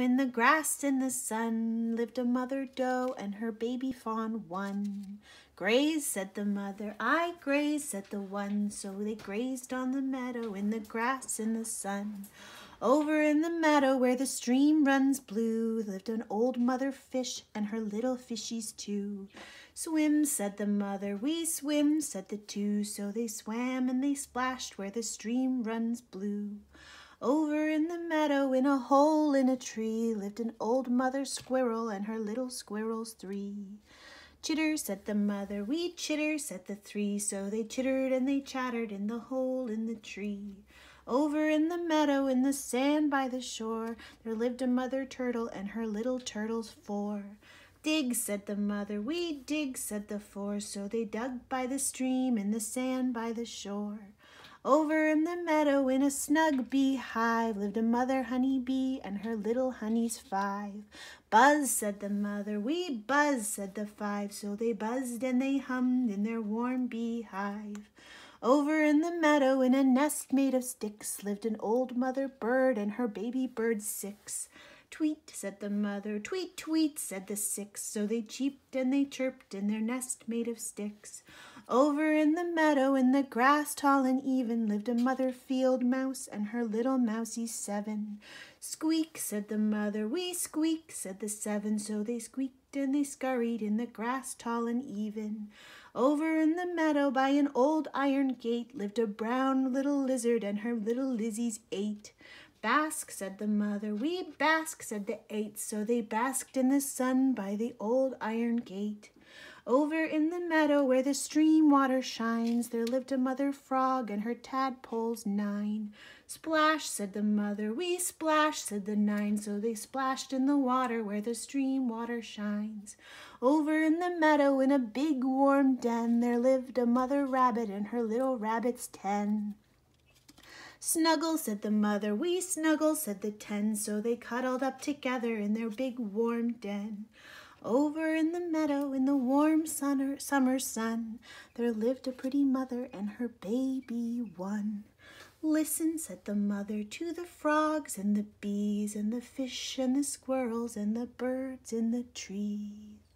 in the grass in the sun lived a mother doe and her baby fawn one. Graze, said the mother, I graze, said the one. So they grazed on the meadow in the grass in the sun. Over in the meadow where the stream runs blue lived an old mother fish and her little fishies too. Swim, said the mother, we swim, said the two. So they swam and they splashed where the stream runs blue. Over in in a hole in a tree lived an old mother squirrel and her little squirrels three. Chitter, said the mother, we chitter, said the three. So they chittered and they chattered in the hole in the tree. Over in the meadow, in the sand by the shore, there lived a mother turtle and her little turtles four. Dig, said the mother, we dig, said the four. So they dug by the stream, in the sand by the shore. Over in the meadow, in a snug beehive, lived a mother honey bee and her little honeys five. Buzz, said the mother, we buzz, said the five. So they buzzed and they hummed in their warm beehive. Over in the meadow, in a nest made of sticks, lived an old mother bird and her baby birds six. Tweet, said the mother, tweet, tweet, said the six. So they cheeped and they chirped in their nest made of sticks. Over in the meadow, in the grass tall and even, lived a mother field mouse and her little mousies seven. Squeak, said the mother, we squeak, said the seven. So they squeaked and they scurried in the grass tall and even. Over in the meadow by an old iron gate lived a brown little lizard and her little Lizzies eight. Bask, said the mother, we bask, said the eight, so they basked in the sun by the old iron gate. Over in the meadow where the stream water shines, there lived a mother frog and her tadpoles nine. Splash, said the mother, we splash, said the nine, so they splashed in the water where the stream water shines. Over in the meadow in a big warm den, there lived a mother rabbit and her little rabbits ten. Snuggle, said the mother, we snuggle, said the ten, so they cuddled up together in their big warm den. Over in the meadow, in the warm summer, summer sun, there lived a pretty mother and her baby one. Listen, said the mother, to the frogs and the bees and the fish and the squirrels and the birds in the trees.